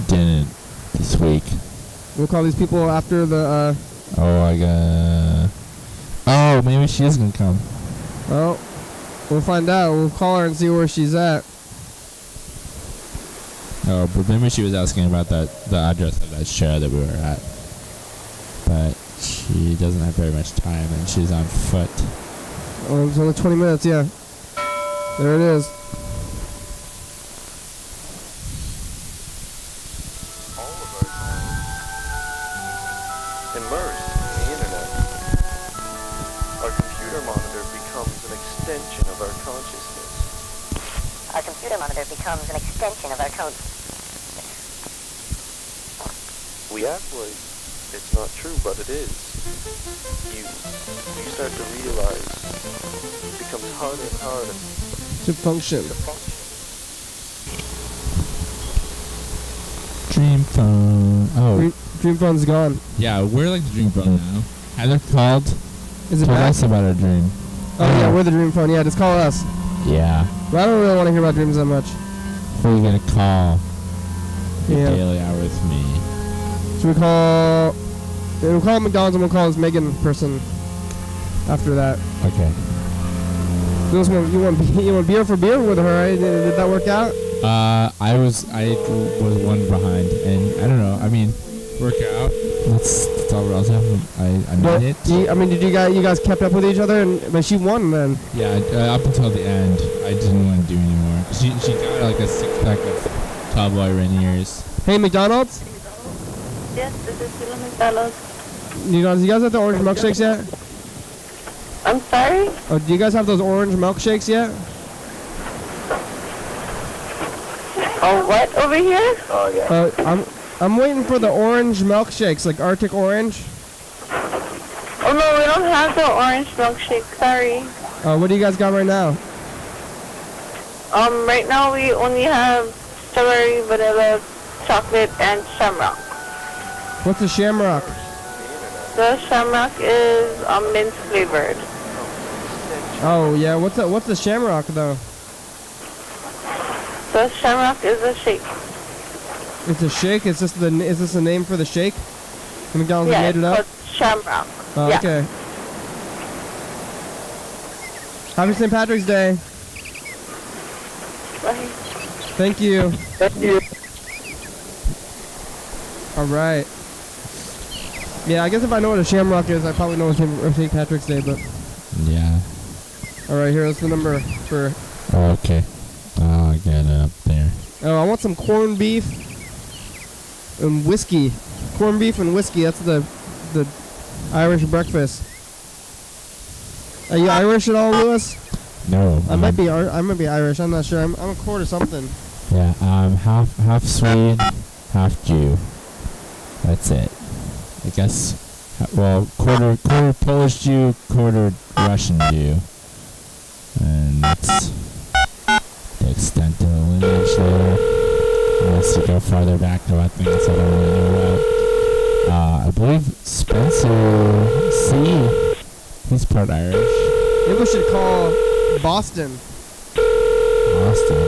didn't this week. We'll call these people after the, uh, Oh, I got. Oh, maybe she is gonna come. Well, we'll find out. We'll call her and see where she's at. Oh, but maybe she was asking about that the address of that show that we were at. But she doesn't have very much time, and she's on foot. Oh, it's only 20 minutes, yeah. There it is. Function. Dream phone. Oh, Dream, Dream phone's gone. yeah, we're like the dream phone now. Heather called. Is it back? us about her dream. Oh yeah, we're the dream phone. Yeah, just call us. Yeah. But I don't really want to hear about dreams that much. Who are you gonna call? Your Yeah. daily hour with me. Should we call? We'll call McDonald's and we'll call this Megan person. After that, Okay. You want you want you want beer for beer with her, right? Did, did that work out? Uh, I was I was one behind, and I don't know. I mean, work out. That's, that's all else. I I But made it. you, I mean, did you guys you guys kept up with each other? And but she won then. Yeah, uh, up until the end, I didn't want to do anymore. She she got like a six pack of tall boy Rainiers. Hey McDonald's, Yes, this is Sheila McDonald's. you guys you guys have the orange milkshakes yet? I'm sorry? Oh, do you guys have those orange milkshakes yet? Oh, what over here? Oh yeah. Uh, I'm I'm waiting for the orange milkshakes, like Arctic Orange. Oh, no, we don't have the orange milkshake. Sorry. Uh, what do you guys got right now? Um, right now we only have strawberry, vanilla, chocolate, and shamrock. What's the Shamrock? The shamrock is um, mint flavored. Oh yeah, what's the what's the Shamrock though? The shamrock is a shake. It's a shake. Is this the is this the name for the shake? The McDonald's yeah, made it up. it's shamrock. Oh, yeah. Okay. Happy St. Patrick's Day. Bye. Thank you. Thank you. All right. Yeah, I guess if I know what a shamrock is, I probably know what St. St. Patrick's Day. But Yeah. all right, here's the number for. Oh, okay. I'll get it up there. Oh, I want some corned beef and whiskey. Corned beef and whiskey. That's the the Irish breakfast. Are you Irish at all, Lewis? No. I might um, be. I might be Irish. I'm not sure. I'm, I'm a quarter something. Yeah. Um. Half half Swede, half Jew. That's it. I guess. Well, quarter quarter Polish Jew, quarter Russian Jew, and that's the extent of the lineage there. Unless you go farther back to what things I don't really know about. Uh, I believe Spencer C. He's part Irish. Maybe we should call Boston. Boston.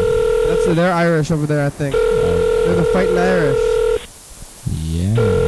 That's they're Irish over there. I think Uh, they're the fighting Irish. yeah.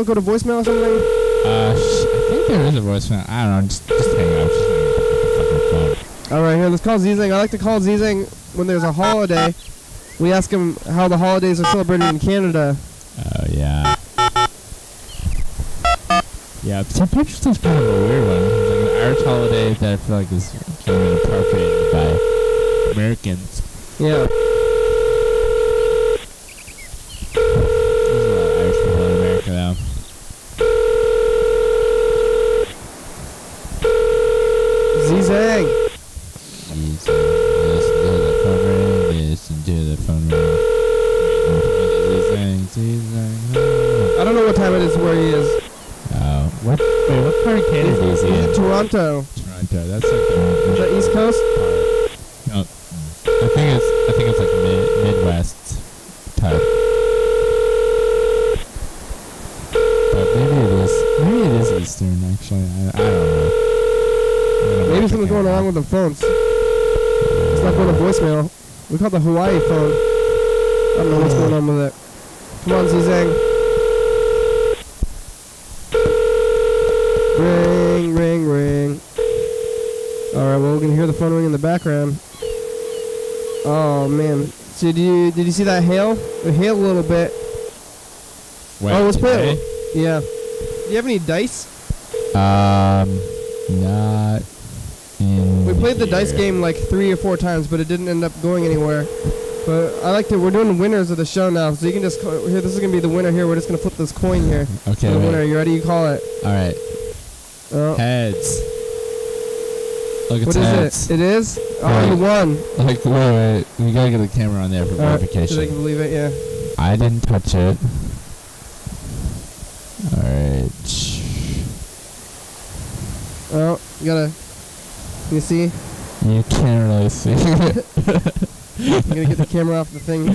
Is this gonna pick up, go to voicemail or something? Uh, sh- I think there is a voicemail. I don't know. Just, just hang up. Just hang up the fucking phone. All right, here, let's call Zizang. I like to call Zizang when there's a holiday. We ask him how the holidays are celebrated in Canada. Oh yeah. Yeah, St. Patrick's Day's kind of a weird one. It's like an Irish holiday that I feel like is kind of appropriated by Americans. Yeah. That's like the, The East Coast. part. No, mm. I think it's I think it's like mid Midwest type. But maybe it is. Maybe it is Eastern, actually. I, I don't know. I'm gonna Maybe something's going on with the phones. It's not going to voicemail. We called the Hawaii phone. I don't know what's going on with it. Come on, Zizang. Can hear the phone ring in the background. Oh, man. So did you, did you see that hail? It hailed a little bit. Wait, oh, let's play it. Yeah. Do you have any dice? Um, not in We played the dice game like three or four times, but it didn't end up going anywhere. But I like to. We're doing winners of the show now, so you can just call, here. This is gonna be the winner here. We're just gonna flip this coin here. Okay, the winner. You ready? You call it. All right. Oh, Heads. Look, it's what is it? It is. Oh, Right. you won. Like, wait, wait. We gotta get the camera on there for All right, verification. so they can believe it. Yeah. I didn't touch it. Alright. Oh, you gotta. Can you see? You can't really see. I'm gonna get the camera off the thing.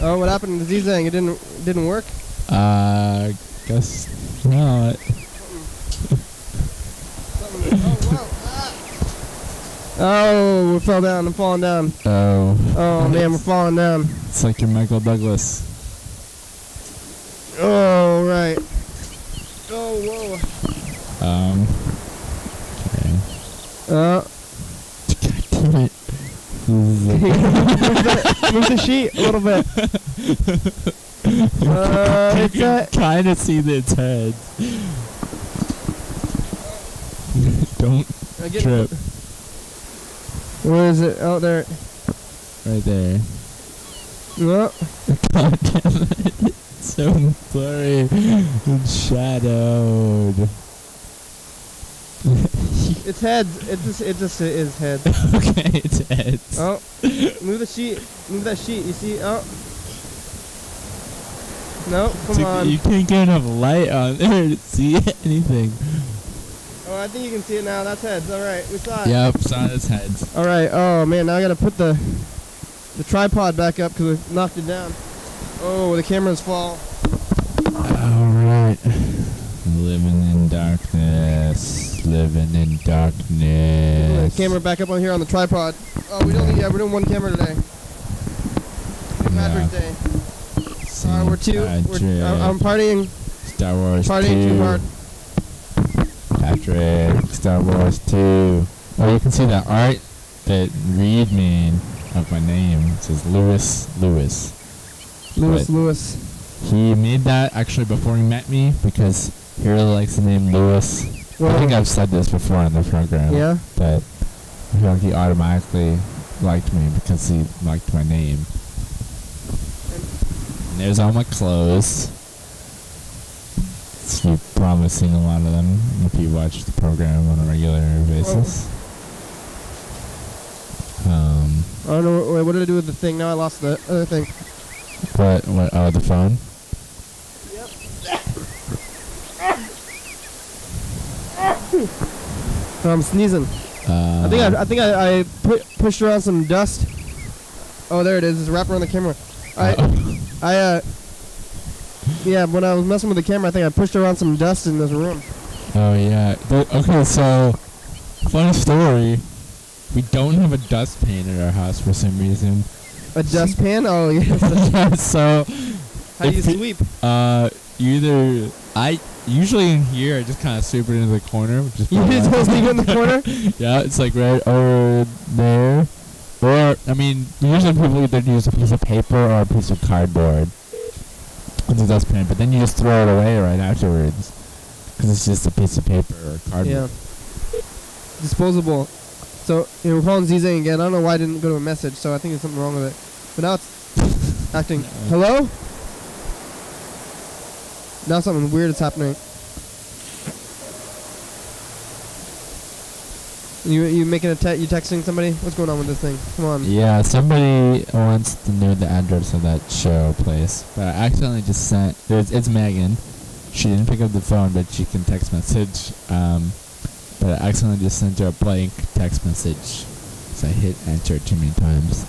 Oh, what happened to Zizang? It didn't. Didn't work. uh, guess not. Oh, we fell down. I'm falling down. Oh. Oh man, we're falling down. It's like you're Michael Douglas. Oh right. Oh whoa. Um. Okay. Uh, God damn it. move, the, move the sheet a little bit. Uh, it's uh, kind of see its head. Don't trip. Where is it? Oh, there. Right there. No. God damn it. It's so blurry and shadowed. It's heads. It just it just is heads. okay, it's heads. Oh, move the sheet. Move that sheet. You see? Oh. No, come Dude, on. You can't get enough light on there to see anything. Oh, I think you can see it now. That's heads. All right, we saw it. Yep, it's on its heads. All right. Oh man, now I gotta put the the tripod back up because we knocked it down. Oh, the cameras fall. Alright. Living in darkness. Living in darkness. camera back up on here on the tripod. Oh, we don't. Yeah, we're doing one camera today. St. Patrick's Day. Sorry, uh, we're two. We're, I'm partying. Star Wars Partying 2. too hard. Patrick, Star Wars 2. Oh, you can see the art that Reed made of my name. It says Lewis Lewis. Lewis But Lewis. He made that actually before he met me because he really likes the name Lewis. I think I've said this before on the program. Yeah. But I feel like he automatically liked me because he liked my name. And there's all my clothes. You're probably seen a lot of them if you watch the program on a regular basis. Um, I don't know. Wait, what did I do with the thing? Now I lost the other thing. what, what, oh, the phone? Yep. I'm sneezing. Uh, I think I, I think I, I pu- pushed around some dust. Oh, there it is. It's wrapped around the camera. I I uh yeah. When I was messing with the camera, I think I pushed around some dust in this room. Oh yeah. Th- okay, so funny story. We don't have a dust pan at our house for some reason. A dustpan? Oh yeah. so How do you sweep? Uh, you either I usually in here I just kind of sweep it into the corner. Just You just on- leave it in the corner? yeah, it's like right over there. Or I mean, usually people either use a piece of paper or a piece of cardboard as a dustpan, but then you just throw it away right afterwards because it's just a piece of paper or cardboard. Yeah. Disposable. So you know, we're calling Zizang again. I don't know why I didn't go to a message, so I think there's something wrong with it. But now it's acting. Hello? Now something weird is happening. You you making a te- you texting somebody? What's going on with this thing? Come on. Yeah, somebody wants to know the address of that show place, but I accidentally just sent. It's, it's Megan. She didn't pick up the phone, but she can text message. Um, but I accidentally just sent her a blank text message, so I hit enter too many times.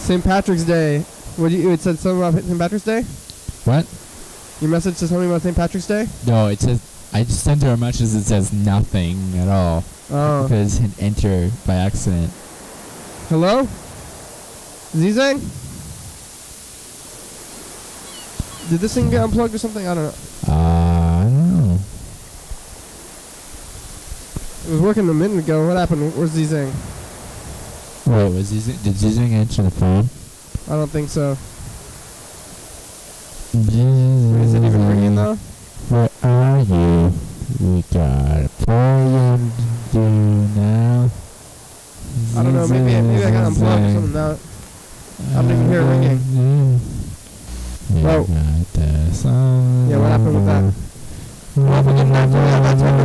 St. Patrick's Day. What do you? It said something about St. Patrick's Day. What? Your message to tell me about St. Patrick's Day? No, it says I just sent her a message that says nothing at all Oh. because hit enter by accident. Hello? Zizang? Did this thing get unplugged or something? I don't know. Uh, I don't know. It was working a minute ago. What happened? Where's Zizang? Wait, was Zizing, did Zizing answer the phone? I don't think so. Is it even ringing though? Where are you? We got a plan to do now. I don't know. Maybe maybe I got unplugged or something. Now I don't even hear it ringing. Well. Yeah, what happened with that? Well, we didn't have to- we have about 10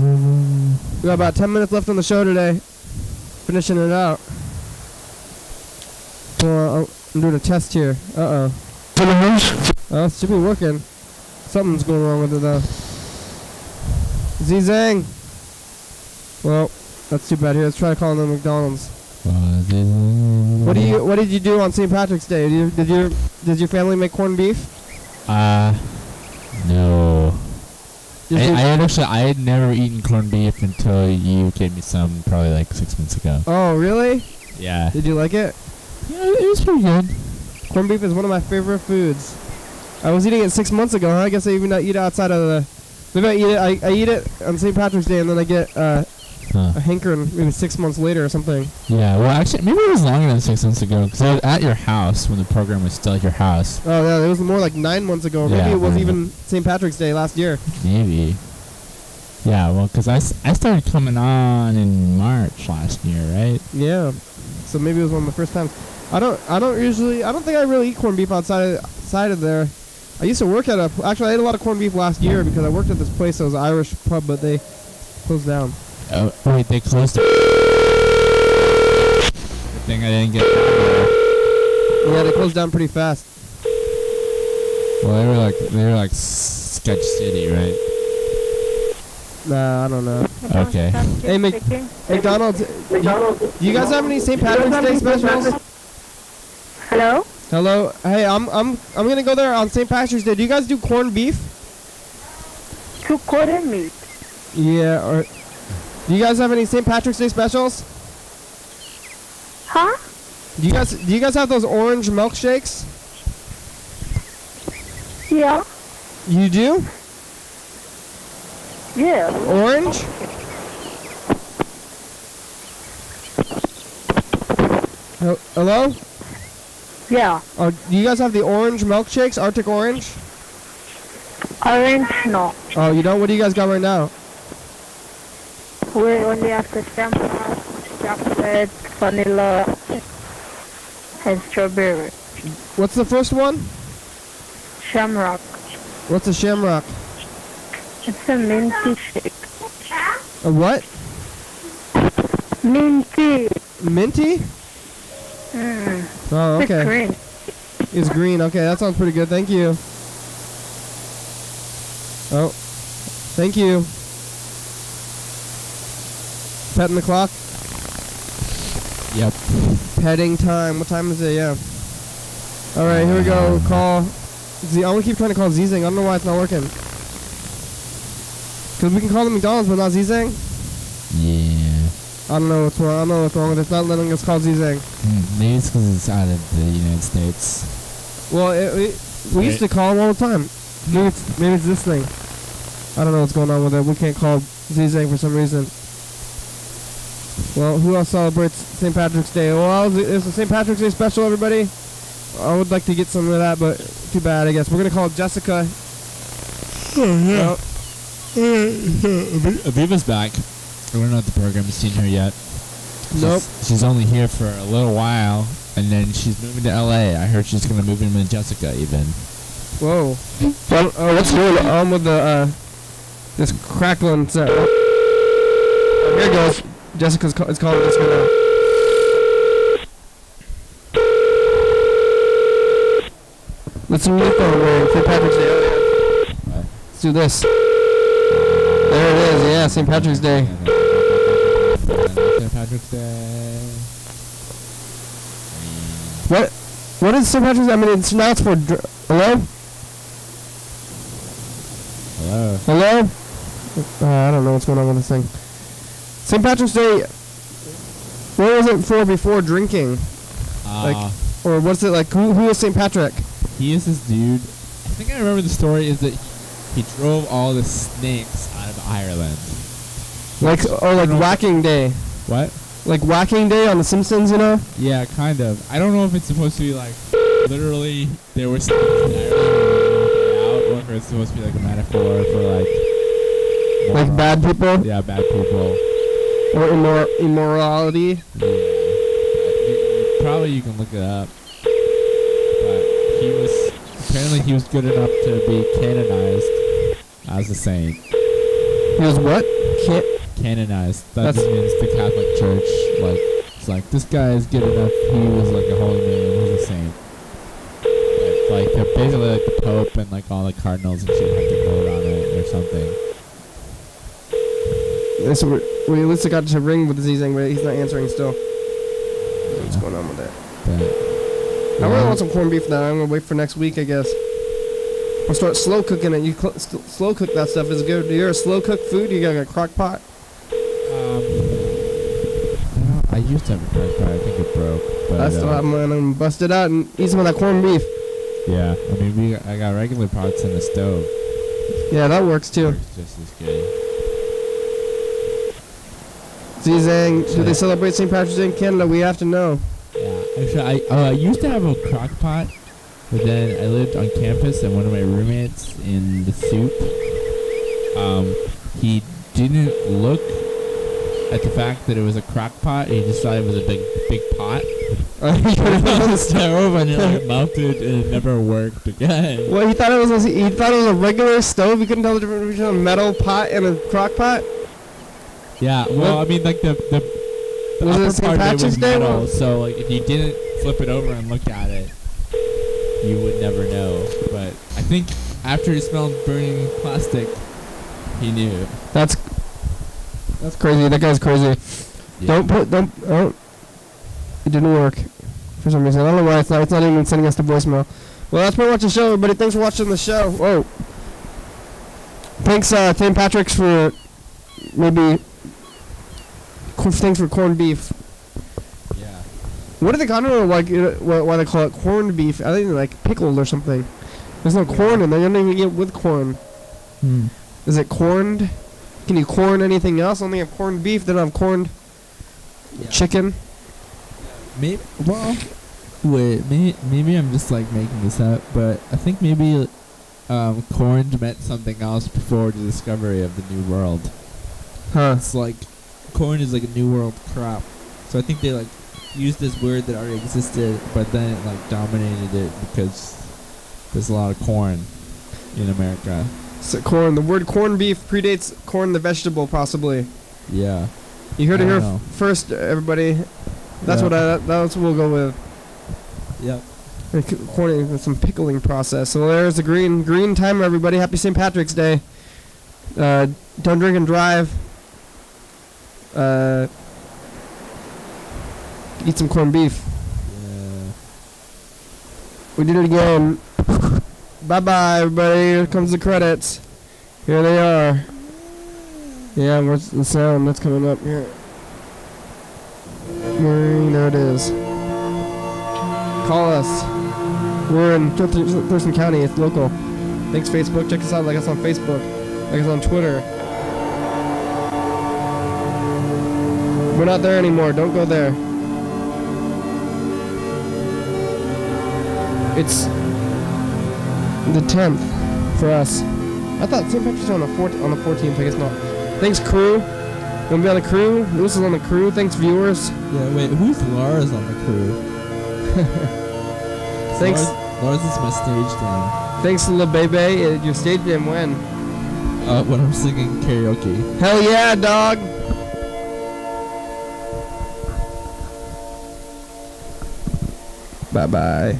minutes We got about 10 minutes left on the show today. Finishing it out. Well, I'm doing a test here. Uh oh. Oh, it should be working. Something's going wrong with it though. Zizang! Well, that's too bad. Here, let's try calling the McDonald's. What do you? What did you do on St. Patrick's Day? Did, you, did your Did your family make corned beef? Uh, no. I, I had actually I had never eaten corned beef until you gave me some probably like six months ago. oh, really? Yeah. Did you like it? Yeah, it was pretty good. Corned beef is one of my favorite foods. I was eating it six months ago. Huh? I guess I even not eat it outside of the. Maybe I eat it. I, I eat it on St. Patrick's Day, and then I get uh, Huh. a hankering maybe six months later or something. Yeah. Well, actually, maybe it was longer than six months ago because I was at your house when the program was still at your house. Oh yeah, it was more like nine months ago. Maybe Yeah, it was even St. Patrick's Day last year. Maybe. Yeah. Well, because I, s- I started coming on in March last year, right? Yeah. So maybe it was one of the first times. I don't. I don't usually. I don't think I really eat corned beef outside of, outside of there. I used to work at a. Actually, I ate a lot of corned beef last year because I worked at this place. that was an Irish pub, but they closed down. Oh, wait, they closed it. Good thing I didn't get down. Yeah, they closed down pretty fast. Well, they were like they were like Sketch City, right? Nah, I don't know. Okay. Hey, Mc, McDonald's. Do you guys have any St. Patrick's Day specials? Hello? Hello. Hey, I'm I'm I'm gonna go there on St. Patrick's Day. Do you guys do corned beef? Two quarter meat. Yeah. Or do you guys have any St. Patrick's Day specials? Huh? Do you guys do you guys have those orange milkshakes? Yeah. You do? Yeah. Orange? Hello? Yeah. Oh, do you guys have the orange milkshakes? Arctic Orange? Orange, no. Oh, you don't? What do you guys got right now? We only have the shamrock, chocolate, vanilla, and strawberry. What's the first one? Shamrock. What's a shamrock? It's a minty shake. A what? Minty. Minty? Mm. Oh, okay. It's green. It's green. Okay, that sounds pretty good. Thank you. Oh, thank you. Petting the clock. Yep. Petting time. What time is it? Yeah. All right, here we go. Call. Z. I want to keep trying to call Zizang. I don't know why it's not working. Cause we can call the McDonald's, but not Zizang. Yeah. I don't know what's wrong. I don't know what's wrong with it. It's not letting us call Zizang. Hmm, maybe it's because it's out of the United States. Well, it, we, we used to call him all the time. Maybe it's, maybe it's this thing. I don't know what's going on with it. We can't call Zizang for some reason. Well, who else celebrates St. Patrick's Day? Well, it's a St. Patrick's Day special, everybody. I would like to get some of that, but too bad, I guess. We're going to call Jessica. Oh, yeah. Aviva's back. I don't know if the program has seen her yet. Nope. She's, she's only here for a little while, and then she's moving to LA. I heard she's gonna move in with Jessica even. Whoa. Well, oh, what's going on with the, uh, this crackling set? Oh, here it goes. Jessica's ca- it's calling Jessica now. Let's do the phone ring. St. Patrick's Day. Oh, yeah. Let's do this. There it is. Yeah, St. Patrick's Day. St. Patrick's Day. What? What is St. Patrick's Day? I mean, it's now it's for. Dr- Hello? Hello. Hello? Uh, I don't know what's going on with this thing. St. Patrick's Day. What was it for before drinking? Like- Uh, Or what's it like? Who, who is St. Patrick? he is this dude. I think I remember the story is that he drove all the snakes out of Ireland. Like, oh, like whacking day. What? Like whacking day on The Simpsons, you know? Yeah, kind of. I don't know if it's supposed to be like literally there were snakes in Ireland or if it's supposed to be like a metaphor for like Like bad people Yeah, bad people. Or immor- immorality. Yeah. You- probably you can look it up. But he was apparently he was good enough to be canonized as a saint. He was what? Can't. Canonized. That That's- just means the Catholic Church like it's like this guy is good enough. He was like a holy man. He's a saint. But, like basically like the Pope and like all the cardinals and shit have to vote on it or something. So we, at least got to ring with the thing, but he's not answering still. What's going on with that? But I really Yeah. want some corned beef now. I'm gonna wait for next week, I guess. I'll start slow cooking it. You slow cook that stuff is good. You're a slow cook food. You got a crock pot. Um, I, I used to have a crock pot. I think it broke. But That's uh, what I'm gonna bust it out and eat some of that corned beef. yeah, I mean, we I got regular pots in the stove. Yeah, that works too. Works just as good. Zizang, do they celebrate St. Patrick's Day in Canada? We have to know. Yeah, actually, I uh, I used to have a crock pot, but then I lived on campus, and one of my roommates in the soup, um, he didn't look at the fact that it was a crock pot. He just thought it was a big big pot. He put it on the stove. stove, and it like melted, and it never worked again. Well, he thought it was a, he thought it was a regular stove. He couldn't tell the difference between a metal pot and a crock pot. Yeah, well, I mean, like the the, the Was it upper St. part of it Patrick's was Day? metal, so like if you didn't flip it over and look at it, you would never know. But I think after he smelled burning plastic, he knew. That's that's crazy. That guy's crazy. Don't put don't don't. It didn't work for some reason. I don't know why it's not. It's not even sending us the voicemail. Well, that's pretty much the show, everybody. Thanks for watching the show. Whoa. Thanks, uh, St. Patrick's for maybe. Thanks for corned beef. Yeah. What do they? I don't know like why, they call it corned beef. I think like pickled or something. There's no corn in there. You don't even get with corn. Hmm. Is it corned? Can you corn anything else? Only have corned beef. Then don't have corned chicken. Maybe. Well, wait. Maybe maybe I'm just like making this up, but I think maybe um, corn meant something else before the discovery of the New World. Huh. It's like corn is like a New World crop, so I think they like used this word that already existed, but then it like dominated it because there's a lot of corn in America. So corn. The word corned beef predates corn the vegetable, possibly. Yeah. You heard I it here f- first, everybody. That's Yeah. what I. That's what we'll go with. Yep. Corning with some pickling process. So there's the green green timer, everybody. Happy St. Patrick's Day. Uh, don't drink and drive. Uh, eat some corned beef. Yeah. We did it again. bye bye, everybody. Here comes the credits. Here they are. Yeah, where's the sound that's coming up here? There it is. Call us. We're in Thur- Thur- Thurston County. It's local. Thanks, Facebook. Check us out. Like us on Facebook. Like us on Twitter. We're not there anymore. Don't go there. It's the 10th for us. I thought St. Patrick's Day on the 4th, on the 14th. I guess not. Thanks, crew. Wanna be on the crew? Lewis is on the crew. Thanks, viewers. Yeah. Wait. Who's Lars on the crew? Thanks. Lars, Lars is my stage name. Thanks, Lil Bebe. Your stage name when? Uh, when I'm singing karaoke. Hell yeah, dog. Bye bye.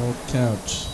Old couch.